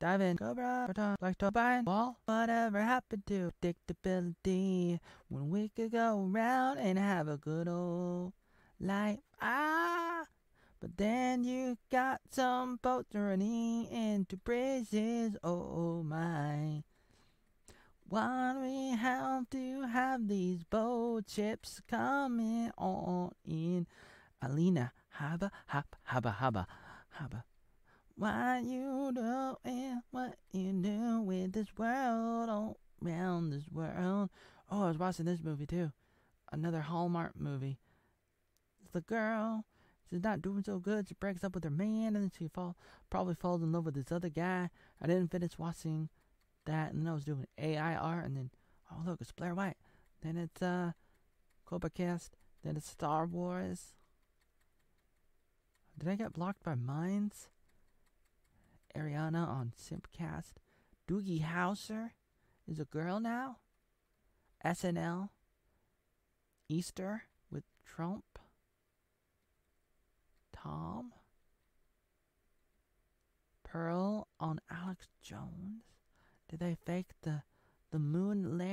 Dive in. Cobra. Baton. Like turbine. Wall. Whatever happened to predictability when we could go around and have a good old life? Ah. But then you got some boats running into bridges. Oh my. Why do we have to have these boat ships coming on in? Alina, haba, haba, haba, haba, haba. Why you doing what you do with this world, all around this world? Oh, I was watching this movie too. Another Hallmark movie. It's the girl, she's not doing so good. She breaks up with her man, and then she fall probably falls in love with this other guy. I didn't finish watching that, and then I was doing AIR, and then oh look, it's Blair White. Then it's uh, Cobra Cast. Then it's Star Wars. Did I get blocked by mines? Ariana on Simpcast. Doogie Howser is a girl now. SNL. Easter with Trump. Tom. Pearl on Alex Jones. Did they fake the the moon landing?